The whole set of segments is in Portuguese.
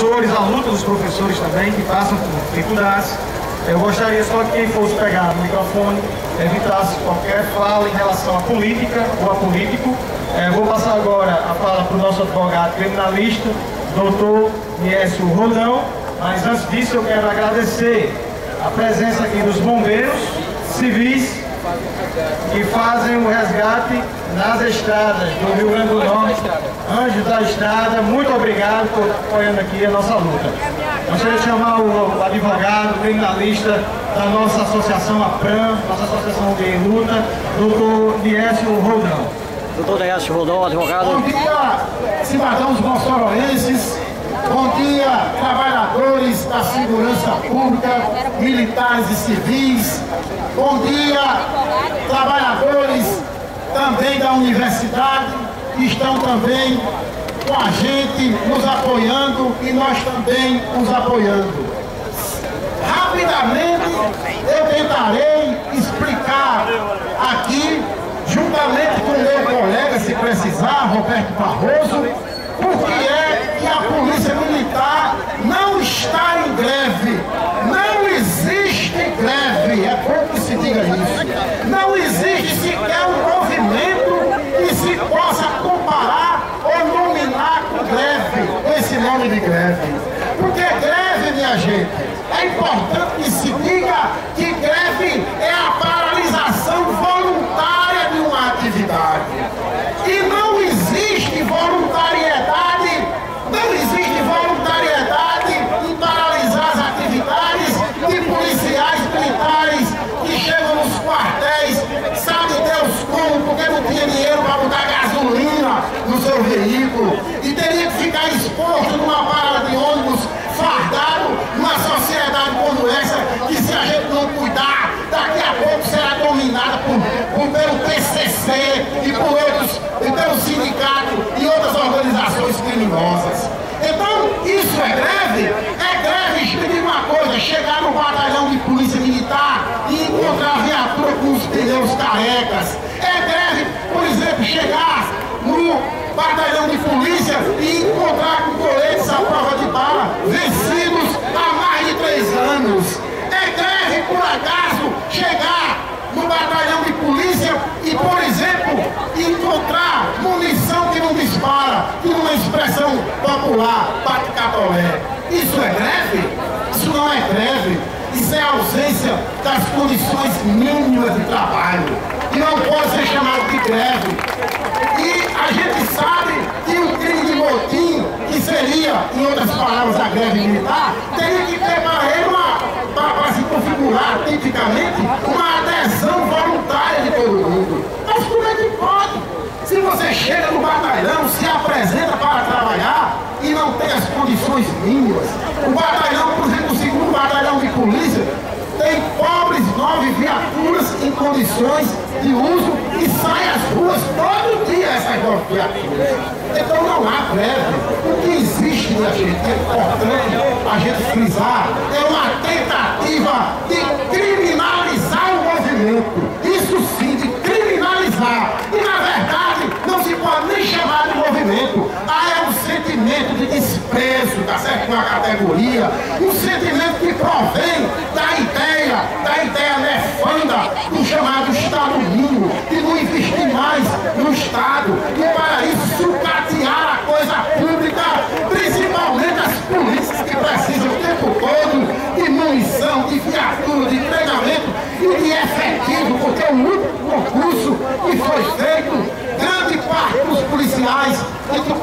professores, a luta dos professores também, que passam por dificuldades. Eu gostaria só que quem fosse pegar o microfone evitasse qualquer fala em relação à política ou a político. É, vou passar agora a fala para o nosso advogado criminalista, doutor Niésio Rodão, mas antes disso eu quero agradecer a presença aqui dos bombeiros civis que fazem o resgate nas estradas do Rio Grande do Norte, Anjos da Estrada. Muito obrigado por apoiando aqui a nossa luta. Gostaria de chamar o advogado, o criminalista da nossa associação APRAM, nossa associação de luta, doutor Niésio Rodão. Doutor Niésio Rodão, advogado. Bom dia, cidadãos moçoroenses. Bom dia, trabalhadores da segurança pública, militares e civis. Bom dia, trabalhadores também da universidade, estão também com a gente, nos apoiando e nós também os apoiando. Rapidamente eu tentarei explicar aqui, juntamente com meu colega, se precisar, Roberto Barroso, por que é que a Polícia Militar não está em greve. Não existe greve, é bom que se diga isso. Não existe sequer um movimento que se possa comparar ou nominar com greve, esse nome de greve. Porque greve, minha gente, é importante que se diga que greve é a paralisação voluntária de uma atividade. Veículo e teria que ficar exposto numa parada de ônibus fardado numa sociedade como essa, que se a gente não cuidar, daqui a pouco será dominada por, por pelo PCC e por outros, e pelo sindicato e outras organizações criminosas. Então, isso é greve? É greve, explique uma coisa, chegar no batalhão de polícia militar e encontrar a viatura com os pneus carecas. É greve, por exemplo, chegar no batalhão de polícia e encontrar com coletes à prova de bala, vencidos há mais de três anos. É greve, por acaso, chegar no batalhão de polícia e, por exemplo, encontrar munição que não dispara, que numa expressão popular, bate catolé. Isso é greve? Isso não é greve. Isso é ausência das condições mínimas de trabalho. E não pode ser chamado de greve. E a gente sabe que o crime de motim, que seria, em outras palavras, a greve militar, teria que ter uma, para se configurar tipicamente, uma adesão voluntária de todo mundo. Mas como é que pode? Se você chega no batalhão, se apresenta para trabalhar e não tem as condições mínimas, o batalhão, por exemplo, o segundo batalhão de polícia, tem pobres nove viaturas em condições de uso e sai às ruas todo dia essas nove viaturas. Então não há greve. O que existe, minha gente, é importante a gente frisar, é uma tentativa de criminalizar o movimento. Isso sim, de criminalizar. E na verdade, não se pode nem chamar de movimento. Há é um sentimento de desprezo, tá certo? Com a categoria, um sentimento que provém da ideia, da ideia nefanda do chamado Estado mínimo, de não investir mais no Estado, e para isso sucatear a coisa pública, principalmente as polícias que precisam o tempo todo de munição, de viatura, de treinamento e de efetivo, porque o último concurso que foi feito, grande parte dos policiais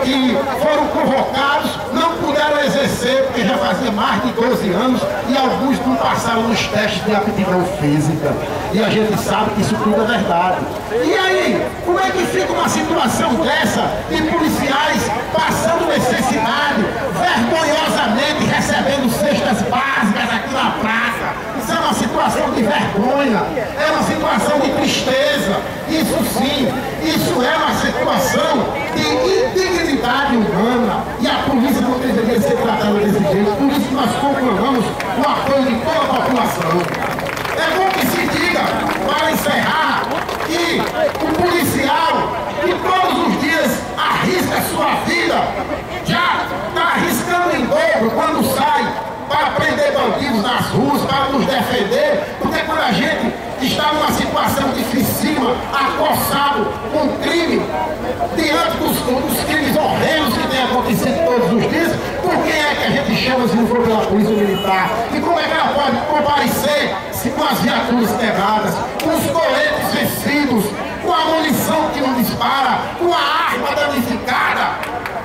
que foram convocados não puderam exercer, porque fazia mais de 12 anos e alguns não passaram nos testes de aptidão física. E a gente sabe que isso tudo é verdade. E aí, como é que fica uma situação dessa de policiais passando necessidade, vergonhosamente recebendo cestas básicas aqui na praça? Isso é uma situação de vergonha, é uma situação de tristeza. Isso sim, isso é uma situação de indignidade humana. E a polícia não deveria ser Por isso nós conclamamos o apoio de toda a população. É bom que se diga, para encerrar, que o policial que todos os dias arrisca sua vida, já está arriscando em dobro saímos nas ruas para nos defender, porque quando a gente está numa situação dificílima, acossado com crime, diante dos, dos crimes horrendos que têm acontecido todos os dias, por quem é que não for pela polícia militar? E como é que ela pode comparecer se com as viaturas quebradas, com os coletes vencidos, com a munição que não dispara, com a arma danificada?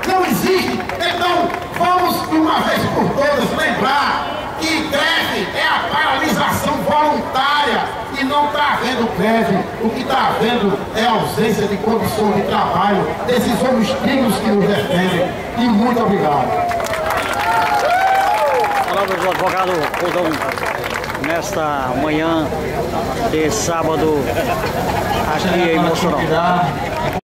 Não existe. Então, vamos de uma vez por todas lembrar que greve é a paralisação voluntária e não está havendo greve. O que está havendo é ausência de condições de trabalho desses homens que nos defendem. E muito obrigado. Advogado Rodão nesta manhã de sábado aqui em Mossoró.